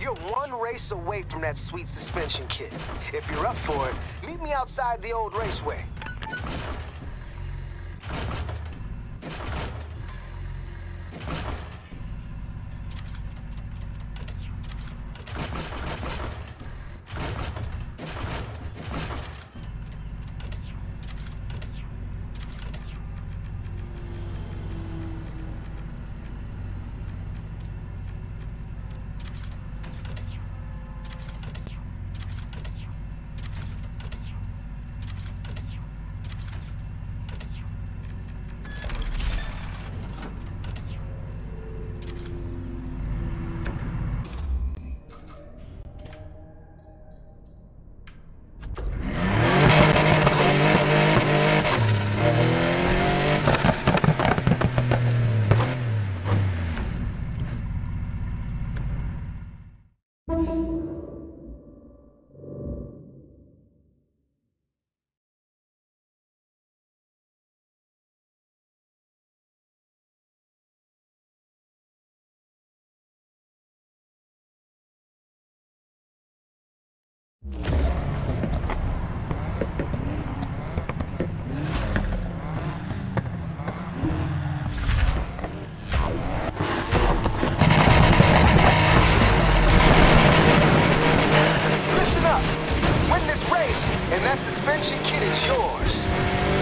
You're one race away from that sweet suspension kit. If you're up for it, meet me outside the old raceway. This race, and that suspension kit is yours.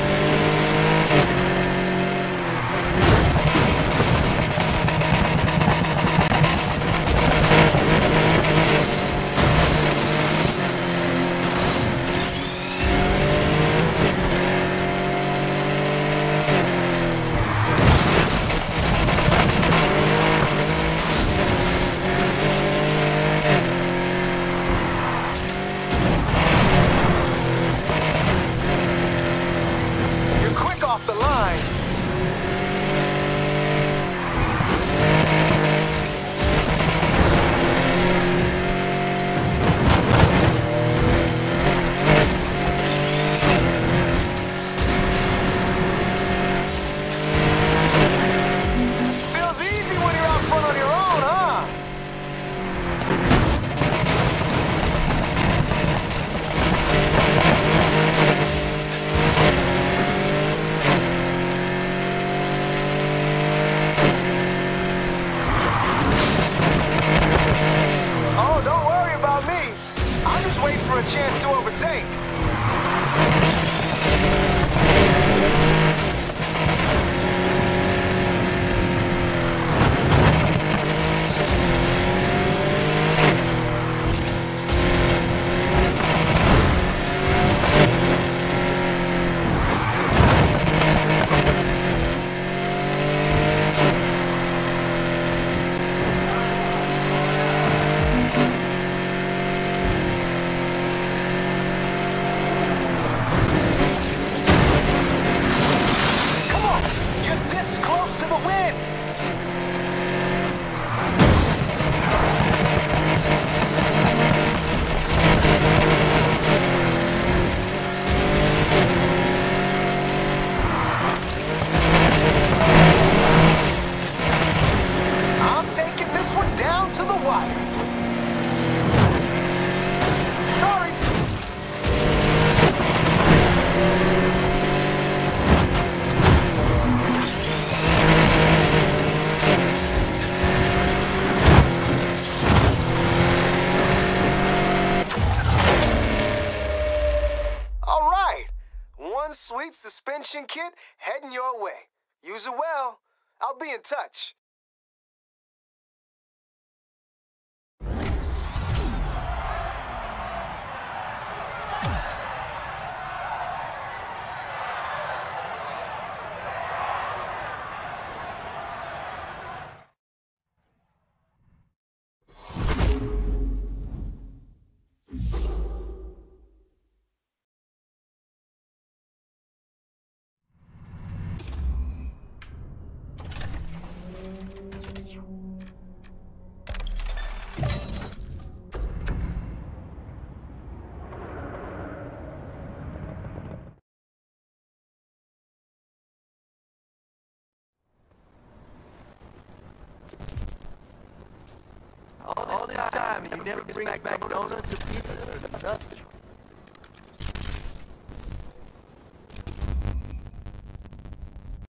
Sweet suspension kit heading your way. Use it well. I'll be in touch. Time and he never bring back donuts or pizza or nothing.